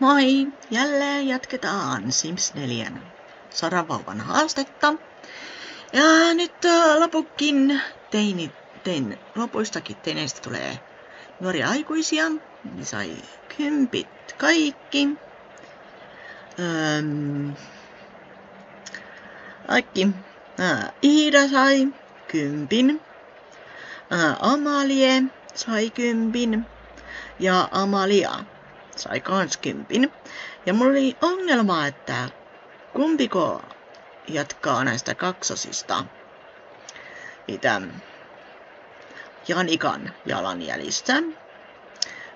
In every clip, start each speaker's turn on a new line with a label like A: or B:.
A: Moi! Jälleen jatketaan Sims 4 Saravauvan haastetta. Ja nyt lopukin teini, tein, lopuistakin teineistä tulee nuoria aikuisia. Ne sai kympit kaikki. Öm, kaikki. Iida sai kympin. Amalie sai kympin. Ja Amalia sai kans kympin. Ja mulla oli ongelma, että kumpiko jatkaa näistä kaksosista, mitä Janikan jalanjäljistä.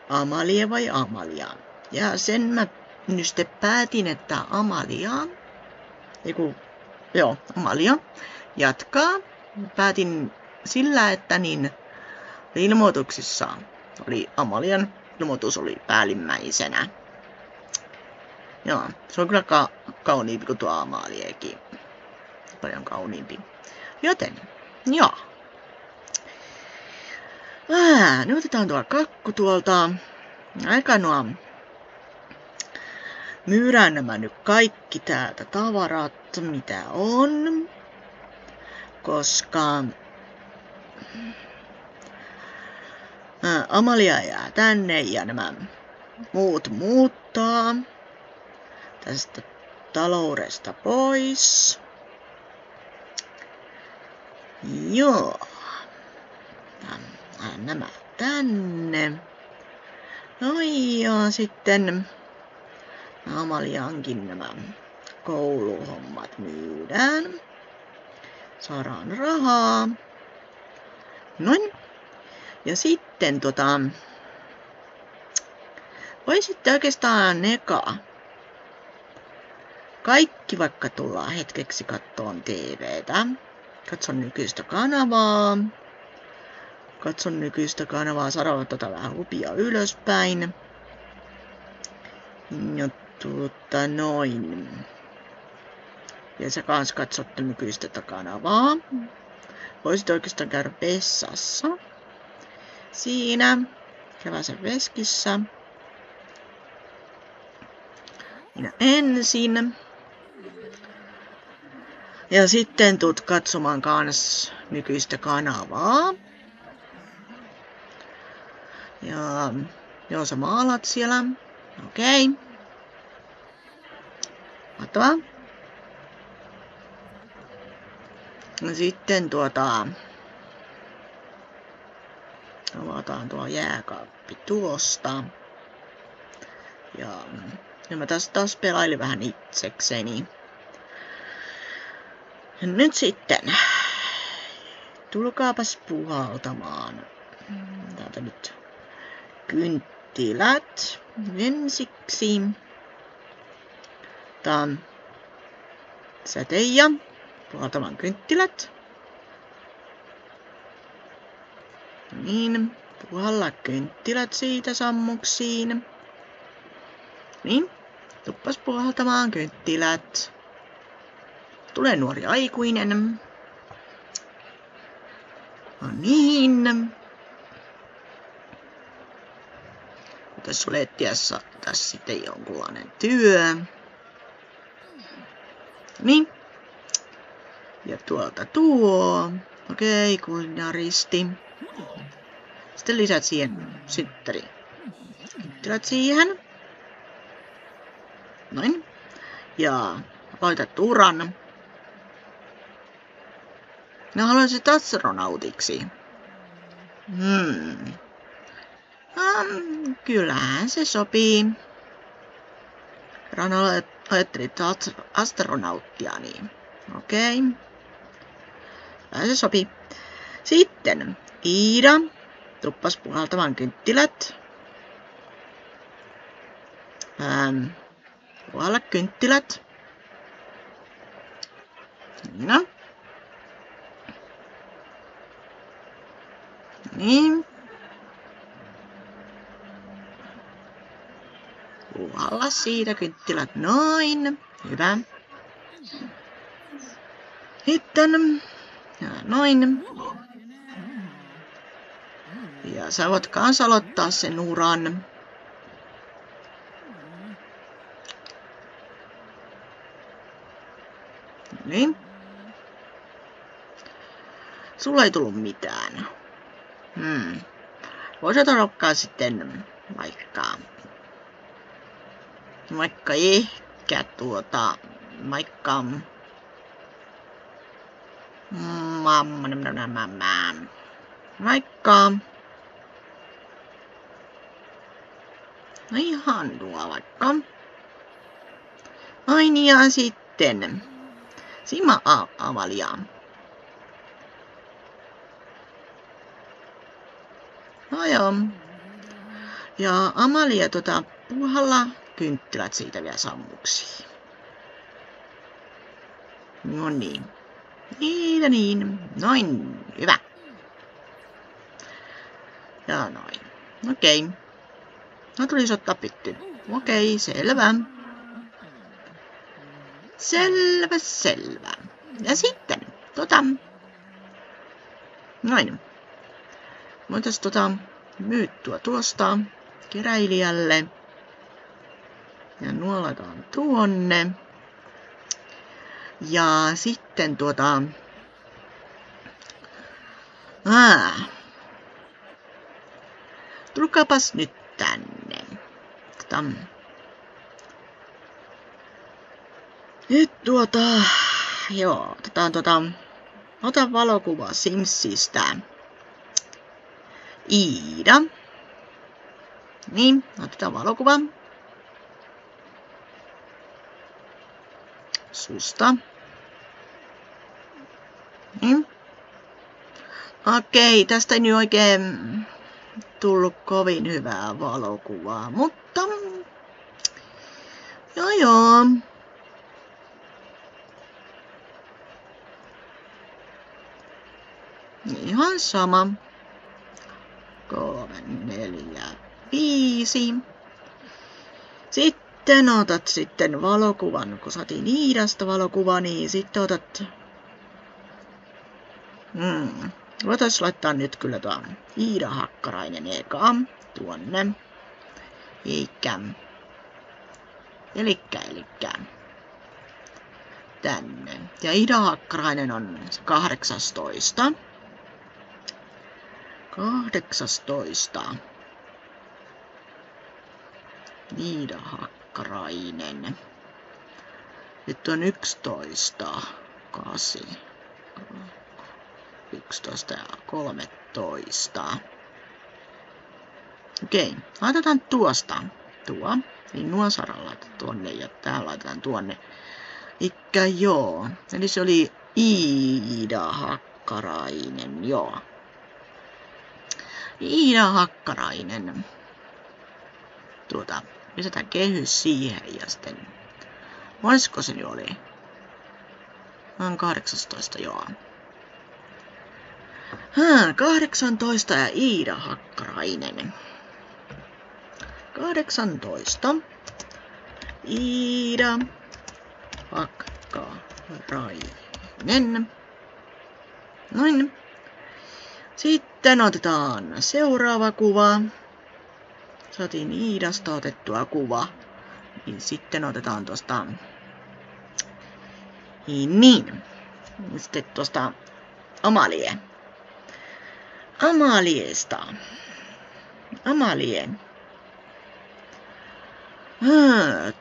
A: Amalie vai Amalia. Ja sen mä nyt päätin, että Amalia, eiku, joo, Amalia jatkaa. Päätin sillä, että niin ilmoituksissa oli Amalian ilmoitus oli päällimmäisenä. Joo, se on kyllä ka- kauniimpi kuin tuo Amaliekin. Paljon kauniimpi. Joten, joo. Ää, nyt otetaan tuo kakku tuolta. Aika nuo myyrään nämä nyt kaikki täältä tavarat, mitä on. Koska Amalia jää tänne ja nämä muut muuttaa tästä taloudesta pois. Joo. Nämä tänne. No ja sitten Amaliankin nämä kouluhommat myydään. Saadaan rahaa. Noin. Ja sitten tota, voisitte oikeastaan neka kaikki vaikka tullaan hetkeksi kattoon TVtä. Katson nykyistä kanavaa. Katson nykyistä kanavaa, saada tota vähän hupia ylöspäin. Ja tuota noin. Ja sä kans katsotte nykyistä kanavaa. Voisit oikeastaan käydä vessassa siinä keväisen veskissä. Minä ensin. Ja sitten tuut katsomaan kans nykyistä kanavaa. Ja joo, sä maalat siellä. Okei. Okay. Mahtavaa. Sitten tuota, avataan tuo jääkaappi tuosta. Ja, ja mä tässä taas pelailin vähän itsekseni. Nyt sitten, tulkaapas puhaltamaan. Täältä nyt kynttilät ensiksi. Tää on sä Teija, puhaltamaan kynttilät. Niin, puhalla kynttilät siitä sammuksiin. Niin, tuppas puhaltamaan kynttilät. Tulee nuori aikuinen. No niin. Tässä sulle etsiessä tässä sitten jonkunlainen työ. Niin. Ja tuolta tuo. Okei, okay, kulinaristi. Sitten lisät siihen sytteri. Kynttilät siihen. Noin. Ja laitat uran. Mä haluaisin astronautiksi. Hmm. Um, kyllähän se sopii. Rana ajattelit astronauttia, niin okei. Okay. Se sopii. Sitten Iida tuppas puhaltamaan kynttilät. Ähm, puhalla kynttilät. No. Niin. Puhalla siitä kynttilät. Noin. Hyvä. Sitten. Ja noin sä voit kans aloittaa sen uran. Niin. Sulla ei tullut mitään. Hmm. Voisit odottaa sitten vaikka... Vaikka ehkä tuota... Vaikka... Mamma, mamma, mamma. Vaikka... No ihan tuo vaikka. Ai niin ja sitten. Sima Avalia. No joo. Ja Amalia tota, puhalla kynttilät siitä vielä sammuksi. No niin. Ja niin. Noin. Hyvä. Ja noin. Okei. Okay. No tulisi ottaa pitty. Okei, selvä. Selvä, selvä. Ja sitten, tota... Noin. Voitais tota myyttyä tuosta keräilijälle. Ja nuolataan tuonne. Ja sitten tuota... Aa. Tulkaapas nyt tänne. Tota... Nyt tuota... Joo, otetaan tuota... Ota valokuva Simsistä. Iida. Niin, otetaan valokuva. Susta. Niin. Okei, tästä ei nyt oikein tullut kovin hyvää valokuvaa, mutta joo joo. Ihan sama. Kolme, neljä, viisi. Sitten otat sitten valokuvan, kun saatiin Iidasta valokuva, niin sitten otat... Hmm. Voitais laittaa nyt kyllä tuo Iida Hakkarainen eka tuonne. Eikä. Elikkä, elikkä. Tänne. Ja Ida Hakkarainen on 18. 18. Niida Hakkarainen. Nyt on 11. 8. 11 ja 13. Okei, laitetaan tuosta tuo. Niin nuo saralla tuonne ja tää laitetaan tuonne. Ikkä joo. Eli se oli Iida Hakkarainen, joo. Iida Hakkarainen. Tuota, lisätään kehys siihen ja sitten... Moisko se oli? On 18, joo. Haa, 18 ja Iida Hakkarainen. 18. Iida Hakkarainen. Noin. Sitten otetaan seuraava kuva. Saatiin Iidasta otettua kuva. Niin sitten otetaan tuosta... Niin, niin. Sitten tuosta Amalie. Amaliesta. Amalie.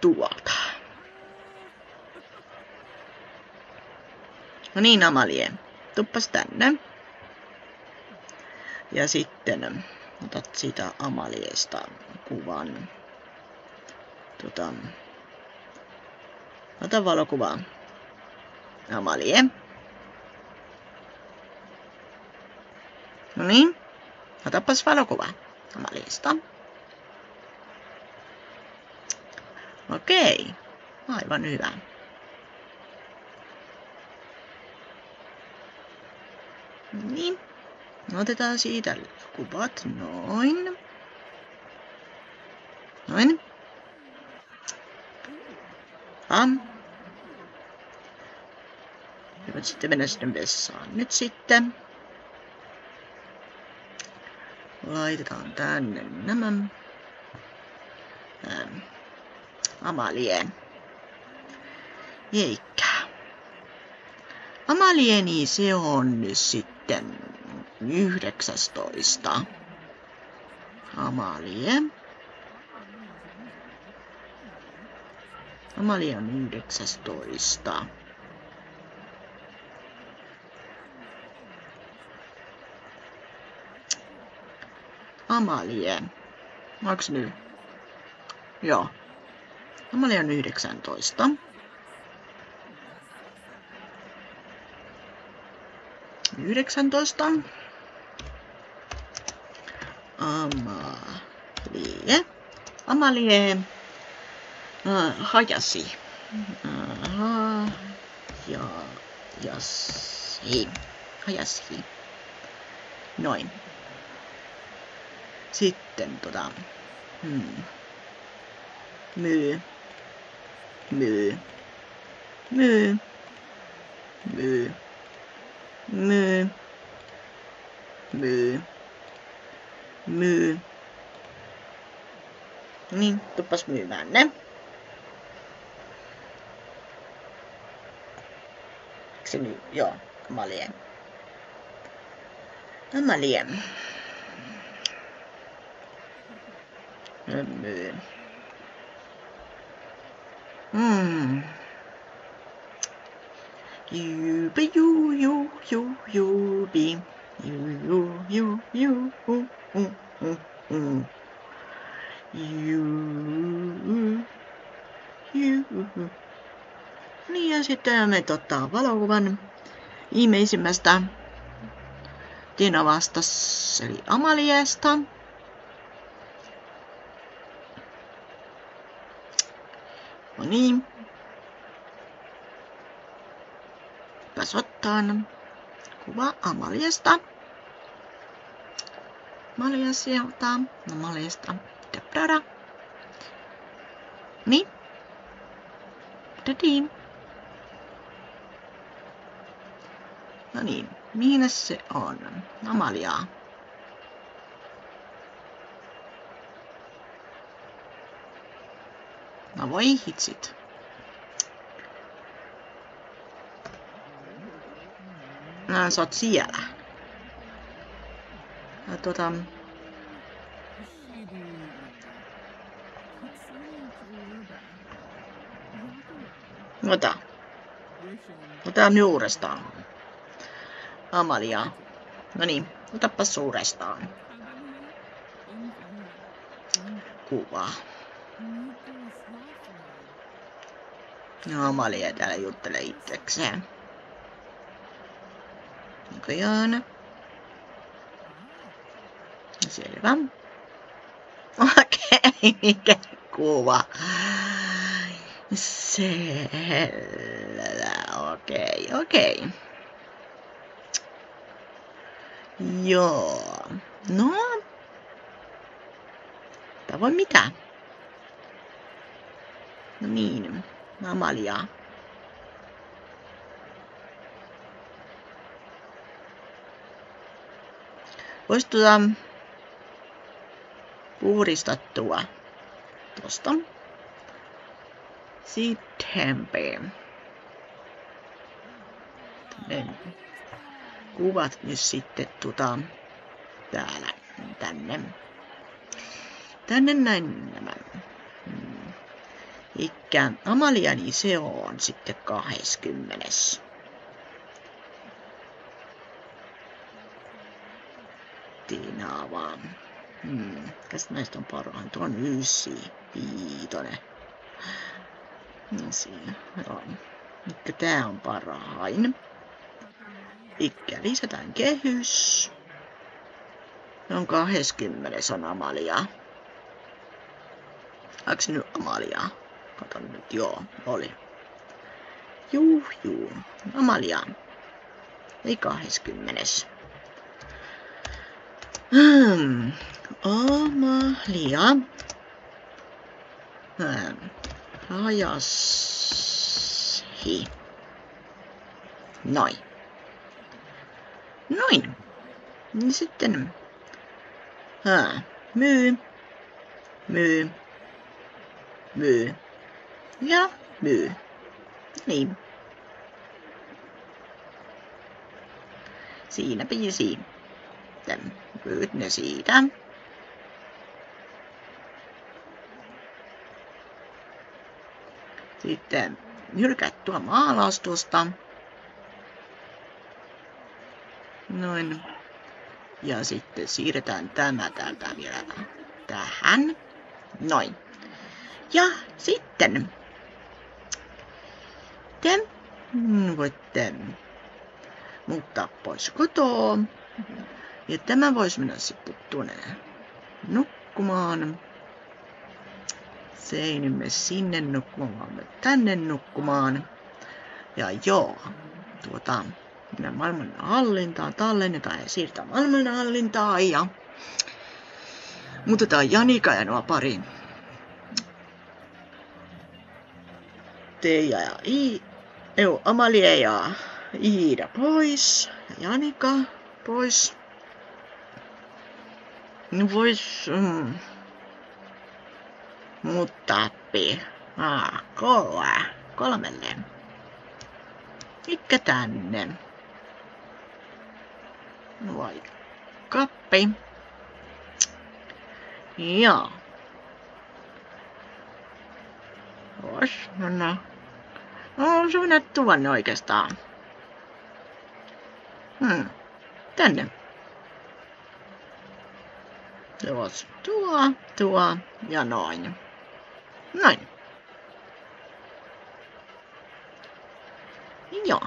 A: Tuolta. No niin, Amalie. Tuppas tänne. Ja sitten otat siitä Amaliesta kuvan. Tota, ota valokuva. Amalie. No niin, otapas valokuva Amaliesta. Okei, aivan hyvä. Niin. Otetaan siitä kuvat. Noin. Noin. Am. Ja sitten mennä sinne vessaan. Nyt sitten. Laitetaan tänne nämä. Ähm, Amalien. Eikä. Amalieni se on nyt sitten 19. Amalie. Amalie on 19. Amalie. Onks nyt? Joo. Amalie on 19. Yhdeksäntoista. Amalie. Amalie äh, hajasi. Ja, jasi. Hajasi. Noin. Sitten tota, hmm. myy, myy, myy, myy, myy, myy, myy. Niin, tuppas myymään ne. Se nyt, joo, Amalien. Amalien. Myy. Mm. Juupi juu juu juu juupi. Juu juu juu juu uh, uh, uh, uh. Juu. Juu. Niin ja sitten me ottaa valokuvan viimeisimmästä Tiina vastas, eli Amaliesta. No niin. Kasvattaan kuva Amaliasta. Amalia sieltä. Amaliasta. Dabrada. Niin. Tadiin. No niin, mihin se on? Amaliaa. Voi hitsit. No, sä oot siellä. Ja tota... Ota. Ota nyt uudestaan. Amalia. No niin, otapas uudestaan. Kuva. No, Amalia täällä juttelee itsekseen. Näköjään. Selvä. Okei, mikä kuva. Selvä, okei, okei. Joo. No. Tavoin mitä? No niin. Amalia. Voisi tuota puhdistettua tuosta. Sitten ne kuvat nyt sitten tuota täällä tänne. Tänne näin nämä Amalia, niin se on sitten 20. Tiinaa vaan. Hmm. Käs näistä on parhaan? Tuo on ysi, viitonen. Niin siinä, joo. Ikkä tää on parhain. Ikkä lisätään kehys. On 20 on Amalia. Onko nyt Amaliaa? Katon nyt, joo, oli. Juu, juu. Amalia. Ei 20. Hmm. Amalia. Hmm. Hajashi. Noin. Noin. Niin sitten. Ha. Myy. Myy. Myy ja myy. Niin. Siinä biisi. Nyt ne siitä. Sitten hylkättyä maalaus tuosta. Noin. Ja sitten siirretään tämä täältä vielä tähän. Noin. Ja sitten te voitte muuttaa pois kotoa. Ja tämä voisi mennä sitten tuonne nukkumaan. Se ei nyt mene sinne nukkumaan, vaan me tänne nukkumaan. Ja joo, tuota, mennä maailman hallintaan, tallennetaan ja siirtää maailman hallintaan ja muutetaan Janika ja nuo pari Teija ja I, eu, Amalie ja Iida pois ja Janika pois. No vois mm, muuttaa ah, kolme, kolmelle. Mikä tänne? Vai kappi. Joo. Ois, no no. No, se mennä tuonne oikeastaan. Hmm. Tänne. Olisi tuo, tuo ja noin. Noin. Joo.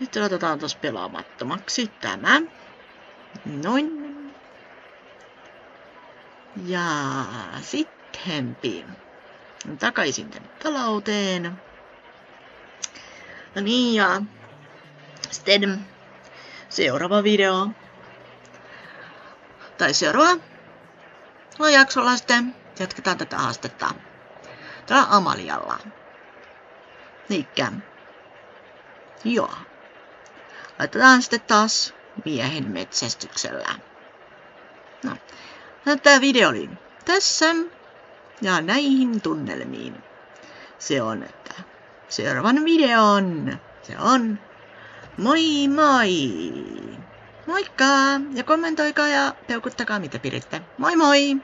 A: Nyt laitetaan tuossa pelaamattomaksi tämä. Noin. Ja sitten takaisin tänne talouteen. No niin, ja sitten seuraava video. Tai seuraava jaksolla sitten jatketaan tätä haastetta. Täällä Amalialla. Niinkkä. Joo. Laitetaan sitten taas miehen metsästyksellä. No. no tämä video oli tässä. Ja näihin tunnelmiin. Se on, että seuraavan videon. Se on moi moi! Moikka! Ja kommentoikaa ja peukuttakaa mitä piditte. Moi moi!